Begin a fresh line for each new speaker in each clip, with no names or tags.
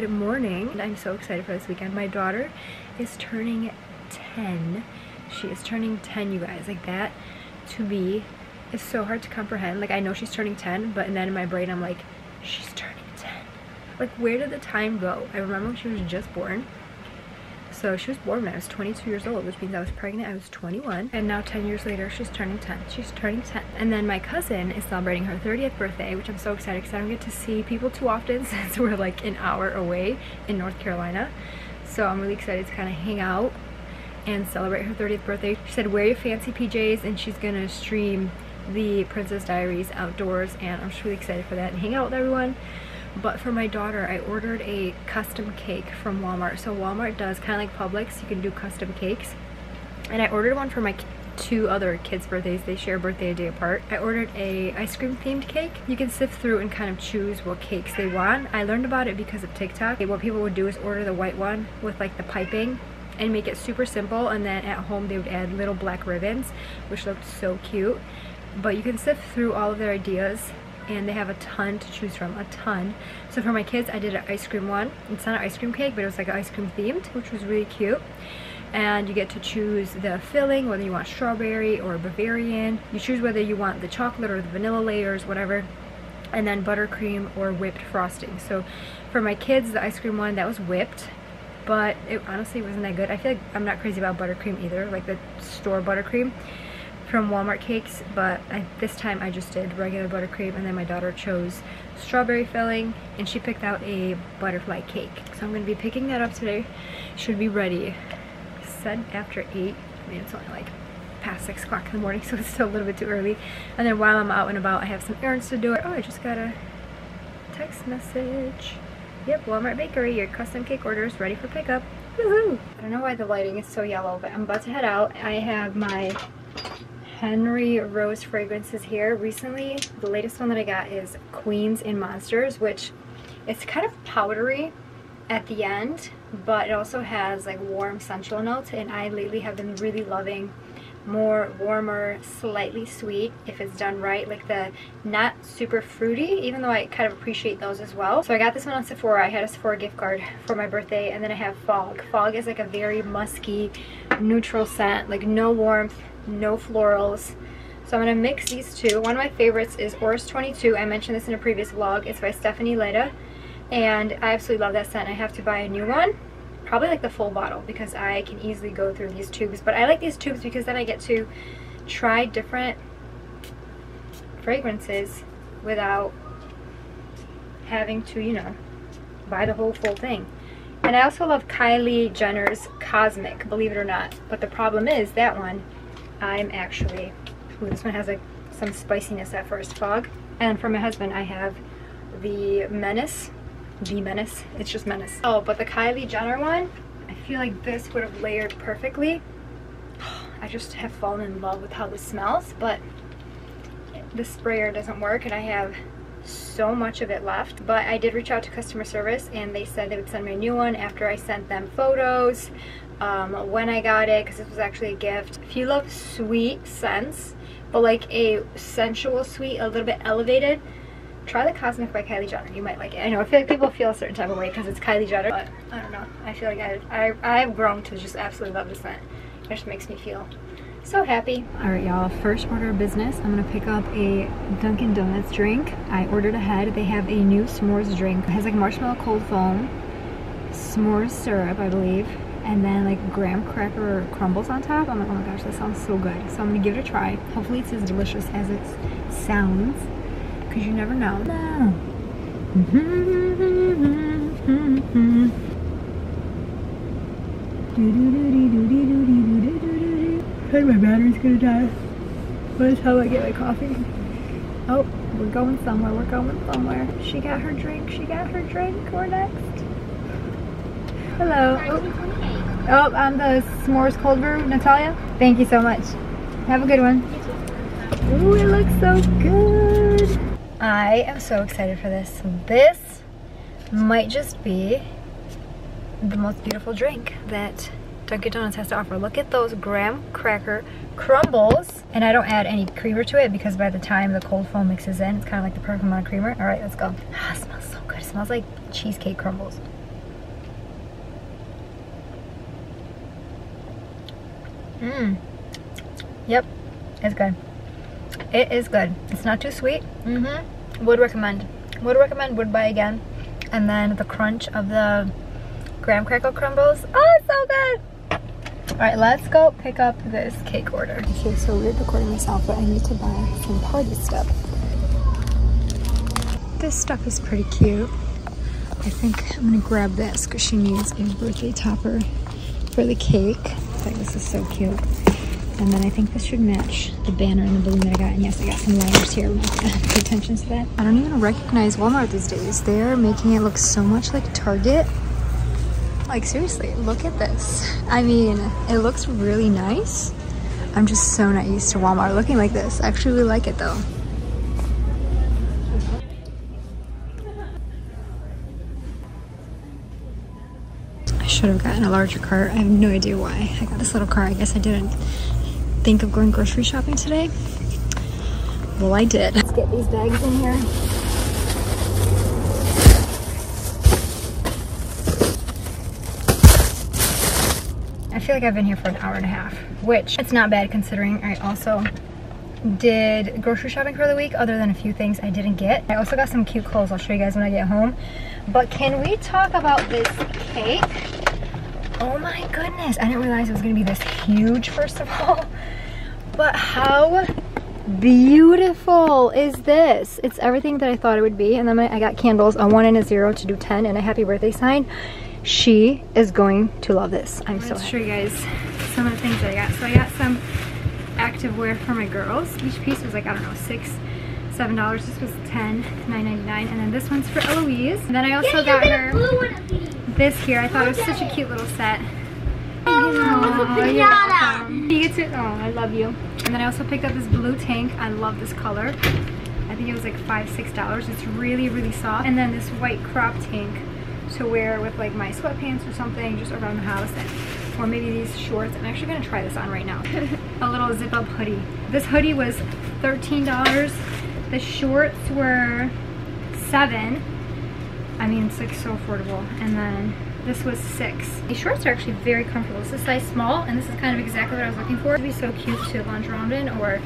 good morning. I'm so excited for this weekend. My daughter is turning 10. She is turning 10, you guys. Like that to be is so hard to comprehend. Like I know she's turning 10, but then in my brain I'm like, she's turning 10. Like where did the time go? I remember when she was just born so she was born when I was 22 years old, which means I was pregnant, I was 21. And now 10 years later, she's turning 10. She's turning 10. And then my cousin is celebrating her 30th birthday, which I'm so excited because I don't get to see people too often since we're like an hour away in North Carolina. So I'm really excited to kind of hang out and celebrate her 30th birthday. She said wear your fancy PJs and she's gonna stream the Princess Diaries outdoors and I'm just really excited for that and hang out with everyone. But for my daughter, I ordered a custom cake from Walmart. So Walmart does kind of like Publix, you can do custom cakes. And I ordered one for my two other kids' birthdays. They share birthday a day apart. I ordered a ice cream themed cake. You can sift through and kind of choose what cakes they want. I learned about it because of TikTok. What people would do is order the white one with like the piping and make it super simple and then at home they would add little black ribbons which looked so cute but you can sift through all of their ideas and they have a ton to choose from, a ton. So for my kids, I did an ice cream one. It's not an ice cream cake, but it was like ice cream themed, which was really cute. And you get to choose the filling, whether you want strawberry or Bavarian. You choose whether you want the chocolate or the vanilla layers, whatever. And then buttercream or whipped frosting. So for my kids, the ice cream one, that was whipped but it honestly wasn't that good. I feel like I'm not crazy about buttercream either, like the store buttercream from Walmart cakes, but I, this time I just did regular buttercream and then my daughter chose strawberry filling and she picked out a butterfly cake. So I'm to be picking that up today. Should be ready. Said after 8. I mean, it's only like past 6 o'clock in the morning, so it's still a little bit too early. And then while I'm out and about, I have some errands to do. Oh, I just got a text message. Yep, Walmart Bakery, your custom cake order is ready for pickup. Woohoo! I don't know why the lighting is so yellow, but I'm about to head out. I have my Henry Rose fragrances here. Recently, the latest one that I got is Queens and Monsters, which it's kind of powdery at the end, but it also has like warm sensual notes, and I lately have been really loving more warmer, slightly sweet if it's done right, like the not super fruity, even though I kind of appreciate those as well. So I got this one on Sephora. I had a Sephora gift card for my birthday, and then I have Fog. Fog is like a very musky, neutral scent, like no warmth, no florals. So I'm going to mix these two. One of my favorites is Oris 22. I mentioned this in a previous vlog. It's by Stephanie Leda. And I absolutely love that scent. I have to buy a new one. Probably like the full bottle because I can easily go through these tubes. But I like these tubes because then I get to try different fragrances without having to, you know, buy the whole full thing. And I also love Kylie Jenner's Cosmic, believe it or not. But the problem is that one I'm actually, ooh, this one has like some spiciness at first, fog. And for my husband, I have the Menace, the Menace, it's just Menace. Oh, but the Kylie Jenner one, I feel like this would have layered perfectly. I just have fallen in love with how this smells, but the sprayer doesn't work and I have so much of it left but I did reach out to customer service and they said they would send me a new one after I sent them photos um, when I got it because this was actually a gift. If you love sweet scents, but like a sensual sweet, a little bit elevated, try the Cosmic by Kylie Jenner. You might like it. I know I feel like people feel a certain type of way because it's Kylie Jenner, but I don't know. I feel like I, I, I've grown to just absolutely love this scent. It just makes me feel so happy. All right, y'all, first order of business. I'm gonna pick up a Dunkin' Donuts drink. I ordered ahead. They have a new s'mores drink. It has like marshmallow cold foam, s'mores syrup, I believe, and then like graham cracker crumbles on top. I'm like, oh my gosh, that sounds so good. So I'm gonna give it a try. Hopefully it's as delicious as it sounds, because you never know. No. Mm-hmm. My battery's gonna die. By the time I get my coffee. Oh, we're going somewhere. We're going somewhere. She got her drink. She got her drink. We're next. Hello. Oh, oh I'm the s'mores cold brew, Natalya. Thank you so much. Have a good one. Oh, it looks so good. I am so excited for this. This might just be the most beautiful drink that Dunkin' Donuts has to offer. Look at those graham cracker crumbles. And I don't add any creamer to it because by the time the cold foam mixes in, it's kind of like the perfect amount of creamer. All right, let's go. Ah, smells so good. It smells like cheesecake crumbles. Mmm. Yep, it's good. It is good. It's not too sweet. Mm-hmm. Would recommend. Would recommend, would buy again. And then the crunch of the graham cracker crumbles. Oh, it's so good. All right, let's go pick up this cake order. I feel so weird recording myself, but I need to buy some party stuff. This stuff is pretty cute. I think I'm gonna grab this because she needs a birthday topper for the cake. I think this is so cute. And then I think this should match the banner and the balloon that I got. And yes, I got some wires here. Pay attention to that. I don't even recognize Walmart these days. They're making it look so much like Target. Like seriously, look at this. I mean, it looks really nice. I'm just so not used to Walmart looking like this. I actually really like it though. I should have gotten a larger cart. I have no idea why. I got this little cart. I guess I didn't think of going grocery shopping today? Well, I did. Let's get these bags in here. I feel like I've been here for an hour and a half, which it's not bad considering I also did grocery shopping for the week other than a few things I didn't get. I also got some cute clothes I'll show you guys when I get home. But can we talk about this cake? Oh my goodness, I didn't realize it was gonna be this huge first of all. But how beautiful is this? It's everything that I thought it would be. And then I got candles, a one and a zero to do 10 and a happy birthday sign. She is going to love this. I'm so happy. show you guys some of the things that I got. So I got some active wear for my girls. Each piece was like, I don't know, six, seven dollars. This was ten, nine ninety nine, and then this one's for Eloise. And then I also got her this here. I thought it was such a cute little set. Oh, you get to, oh, I love you. And then I also picked up this blue tank. I love this color. I think it was like five, six dollars. It's really, really soft. And then this white crop tank to wear with like my sweatpants or something just around the house. And, or maybe these shorts. I'm actually gonna try this on right now. a little zip up hoodie. This hoodie was $13. The shorts were seven. I mean, it's like so affordable. And then this was six. These shorts are actually very comfortable. This is size small, and this is kind of exactly what I was looking for. It'd be so cute to lunch around in, or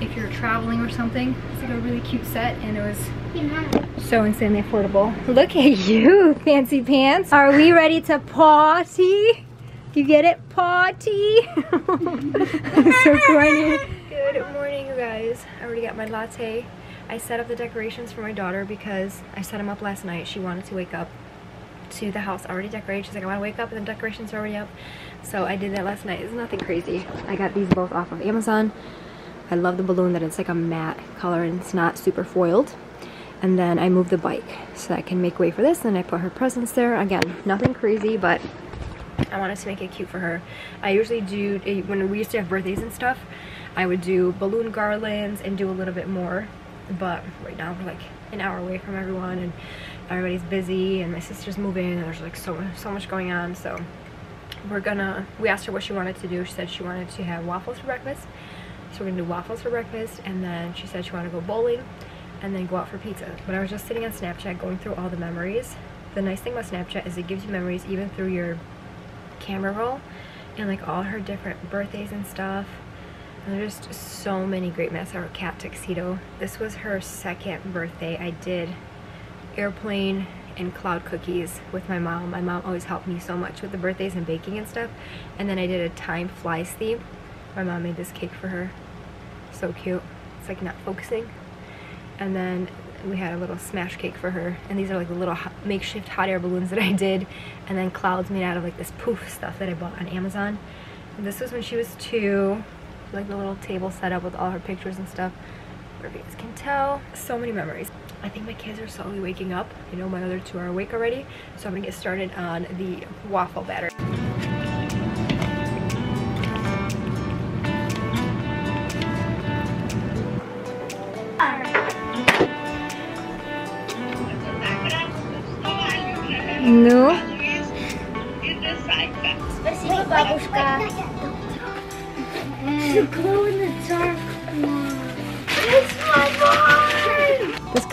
if you're traveling or something. It's like a really cute set, and it was so insanely affordable. Look at you, fancy pants. Are we ready to party? You get it? Party? so corny. Good morning, you guys. I already got my latte. I set up the decorations for my daughter because I set them up last night. She wanted to wake up to the house already decorated. She's like, I want to wake up and the decorations are already up. So I did that last night. It's nothing crazy. I got these both off of Amazon. I love the balloon that it's like a matte color and it's not super foiled. And then I moved the bike so I can make way for this. And I put her presents there. Again, nothing crazy, but I wanted to make it cute for her. I usually do, eh, when we used to have birthdays and stuff, I would do balloon garlands and do a little bit more. But right now we're like an hour away from everyone and everybody's busy and my sister's moving and there's like so, so much going on. So we're gonna, we asked her what she wanted to do. She said she wanted to have waffles for breakfast. So we're gonna do waffles for breakfast and then she said she wanted to go bowling and then go out for pizza. But I was just sitting on Snapchat going through all the memories. The nice thing about Snapchat is it gives you memories even through your camera roll and like all her different birthdays and stuff. And there's just so many great mess. Our cat tuxedo. This was her second birthday. I did airplane and cloud cookies with my mom. My mom always helped me so much with the birthdays and baking and stuff. And then I did a time flies theme. My mom made this cake for her. So cute. It's like not focusing. And then we had a little smash cake for her. And these are like the little makeshift hot air balloons that I did. And then clouds made out of like this poof stuff that I bought on Amazon. And this was when she was two. Like the little table set up with all her pictures and stuff. Where you guys can tell. So many memories. I think my kids are slowly waking up. You know, my other two are awake already. So I'm gonna get started on the waffle batter.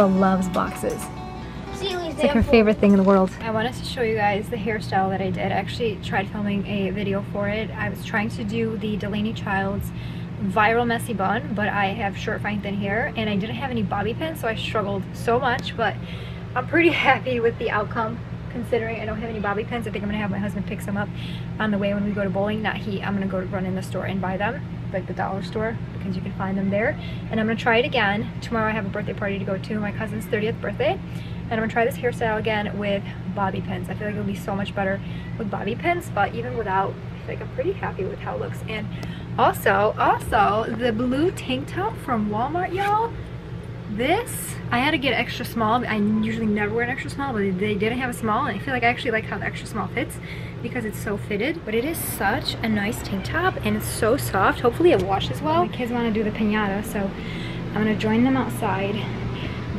Girl loves boxes. It's like her favorite thing in the world. I wanted to show you guys the hairstyle that I did. I actually tried filming a video for it. I was trying to do the Delaney Childs viral messy bun, but I have short fine thin hair and I didn't have any bobby pins, so I struggled so much, but I'm pretty happy with the outcome considering I don't have any bobby pins. I think I'm gonna have my husband pick some up on the way when we go to bowling. Not he, I'm gonna go run in the store and buy them, like the dollar store, because you can find them there. And I'm gonna try it again. Tomorrow I have a birthday party to go to, my cousin's 30th birthday. And I'm gonna try this hairstyle again with bobby pins. I feel like it'll be so much better with bobby pins, but even without, I feel like I'm pretty happy with how it looks. And also, also, the blue tank top from Walmart, y'all, this, I had to get extra small. I usually never wear an extra small, but they didn't have a small. And I feel like I actually like how the extra small fits because it's so fitted. But it is such a nice tank top and it's so soft. Hopefully it washes well. My kids want to do the pinata, so I'm going to join them outside.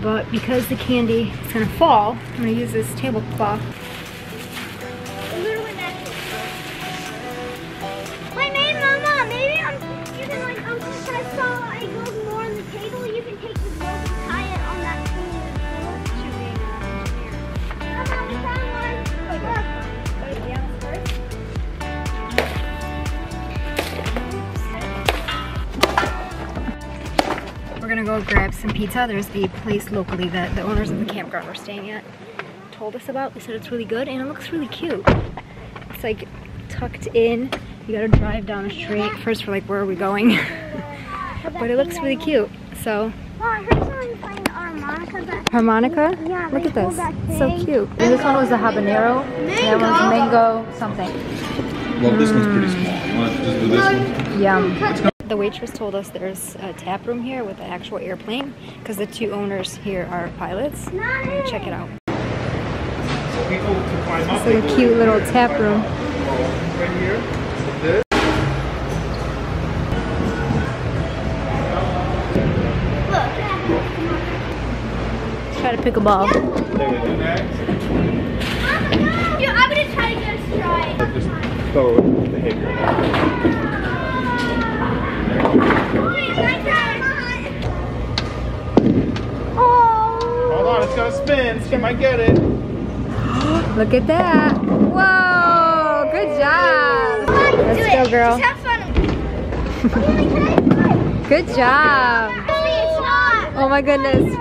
But because the candy is going to fall, I'm going to use this tablecloth go grab some pizza. There's a place locally that the owners of the campground we're staying at told us about. They said it's really good and it looks really cute. It's like tucked in. You gotta drive down a street. First we're like, where are we going? but it looks really cute. So I heard someone find our harmonica?
Yeah,
Look at this. So cute. And this one was a habanero. Mango. That one's mango something.
Well, this one's pretty small. You want to just do this one?
Yum. The waitress told us there's a tap room here with an actual airplane because the two owners here are pilots. Check it out. It's like a cute little tap room.
Right here.
Try to pick a ball.
Yeah, I'm gonna try to get a strike.
Just throw it the hanger. Hold on, it's gonna spin. She might get it.
Look at that. Whoa, good job. Let's go, girl. good job. Oh my goodness.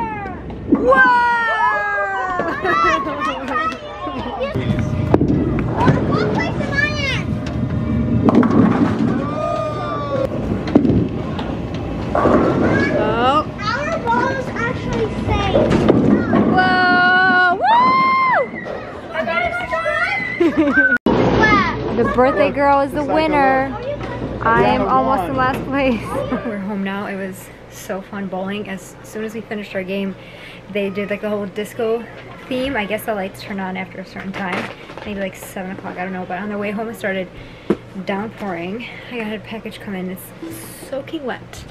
Whoa! Oh. the birthday girl is the winner. I am almost in last place. We're home now. It was so fun bowling. As soon as we finished our game, they did like the whole disco theme. I guess the lights turn on after a certain time. Maybe like 7 o'clock, I don't know. But on the way home, it started downpouring. I got a package come in. It's soaking wet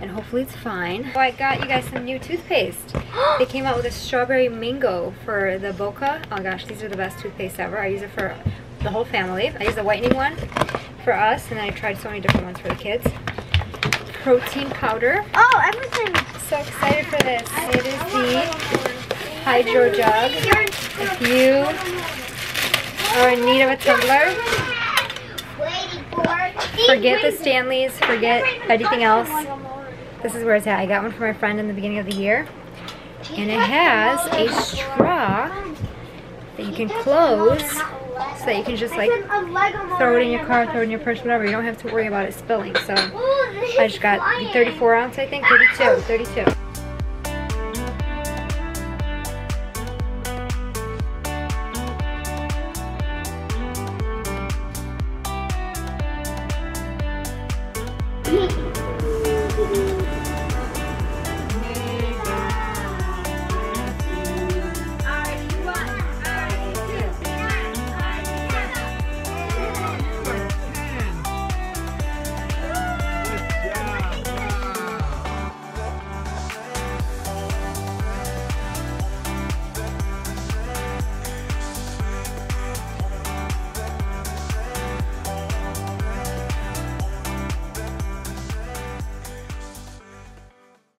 and hopefully it's fine. So I got you guys some new toothpaste. they came out with a strawberry mango for the Boca. Oh gosh, these are the best toothpaste ever. I use it for the whole family. I use the whitening one for us, and then I tried so many different ones for the kids. Protein powder.
Oh, everything.
So excited for this. It is the Hydro Jug. If you are in need of a tumbler, forget the Stanleys, forget anything else. This is where it's at. I got one for my friend in the beginning of the year. And it has a straw that you can close so that you can just like throw it in your car, throw it in your purse, whatever. You don't have to worry about it spilling. So I just got 34 ounce, I think, 32, 32.